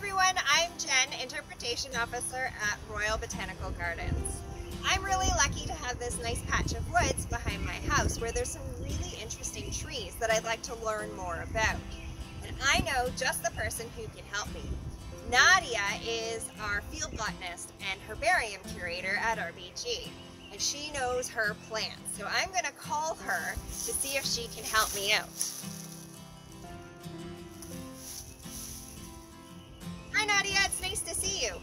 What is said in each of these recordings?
everyone, I'm Jenn, Interpretation Officer at Royal Botanical Gardens. I'm really lucky to have this nice patch of woods behind my house where there's some really interesting trees that I'd like to learn more about. And I know just the person who can help me. Nadia is our field botanist and herbarium curator at RBG, and she knows her plants. So I'm going to call her to see if she can help me out. Nadia, it's nice to see you.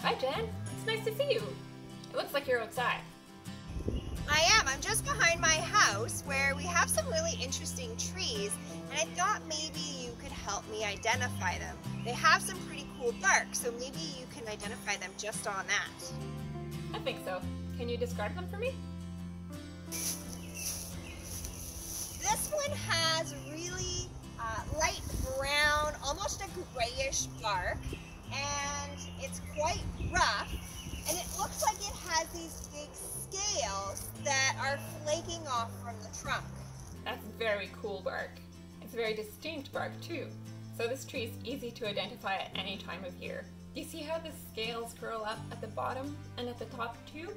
Hi Jenn, it's nice to see you. It looks like you're outside. I am. I'm just behind my house where we have some really interesting trees, and I thought maybe you could help me identify them. They have some pretty cool bark, so maybe you can identify them just on that. I think so. Can you describe them for me? This one has really uh, light brown, almost a grayish bark, and it's quite rough and it looks like it has these big scales that are flaking off from the trunk. That's very cool bark. It's a very distinct bark too, so this tree is easy to identify at any time of year. You see how the scales curl up at the bottom and at the top too?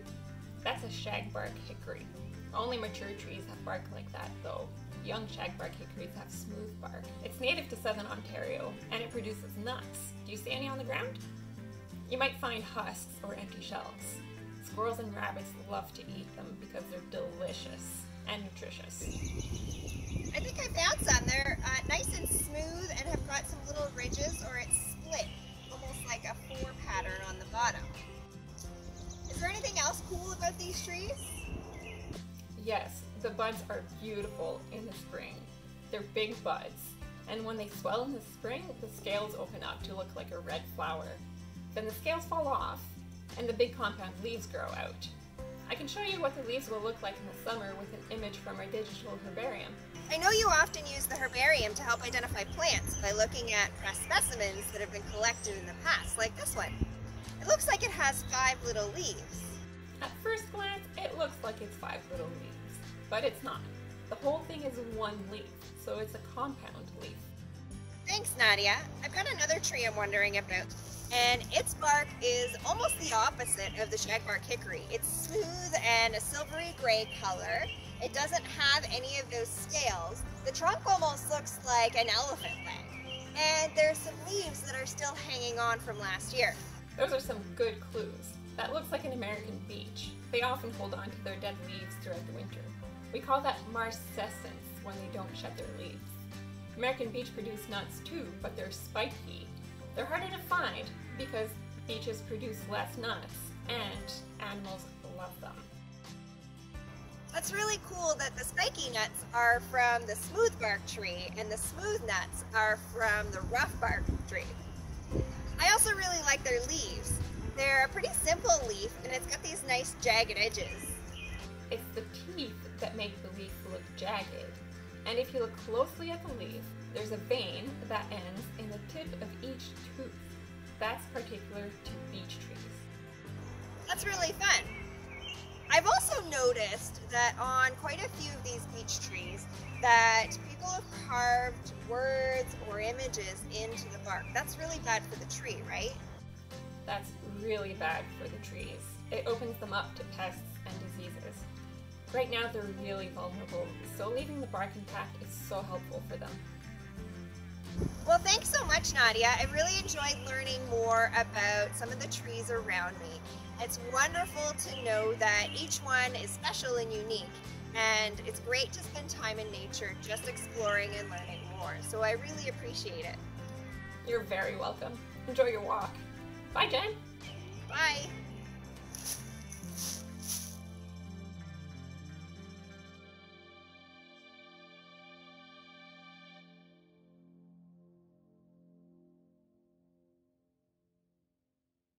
That's a shagbark hickory. Only mature trees have bark like that though. Young shagbark hickories have smooth bark. It's native to southern Ontario and it produces nuts. Do you see any on the ground? You might find husks or empty shells. Squirrels and rabbits love to eat them because they're delicious and nutritious. I think I found some. They're uh, nice and smooth and have got some little ridges or it's split, almost like a four pattern on the bottom. Is there anything else cool about these trees? Yes, the buds are beautiful in the spring. They're big buds, and when they swell in the spring, the scales open up to look like a red flower. Then the scales fall off and the big compound leaves grow out. I can show you what the leaves will look like in the summer with an image from our digital herbarium. I know you often use the herbarium to help identify plants by looking at pressed specimens that have been collected in the past, like this one. It looks like it has five little leaves. At first glance, it looks like it's five little leaves, but it's not. The whole thing is one leaf, so it's a compound leaf. Thanks, Nadia. I've got another tree I'm wondering about and its bark is almost the opposite of the shagbark hickory. It's smooth and a silvery gray color. It doesn't have any of those scales. The trunk almost looks like an elephant leg. And there's some leaves that are still hanging on from last year. Those are some good clues. That looks like an American beech. They often hold on to their dead leaves throughout the winter. We call that marcescence when they don't shed their leaves. American beech produce nuts too, but they're spiky they're harder to find because beeches produce less nuts and animals love them. That's really cool that the spiky nuts are from the smooth bark tree and the smooth nuts are from the rough bark tree. I also really like their leaves. They're a pretty simple leaf and it's got these nice jagged edges. It's the teeth that make the leaf look jagged. And if you look closely at the leaf, there's a vein that ends in the tip of each tooth. That's particular to beech trees. That's really fun. I've also noticed that on quite a few of these beech trees that people have carved words or images into the bark. That's really bad for the tree, right? That's really bad for the trees. It opens them up to pests and diseases. Right now they're really vulnerable, so leaving the bark intact is so helpful for them. Well, thanks so much, Nadia. I really enjoyed learning more about some of the trees around me. It's wonderful to know that each one is special and unique, and it's great to spend time in nature just exploring and learning more. So I really appreciate it. You're very welcome. Enjoy your walk. Bye, Jenn. Bye.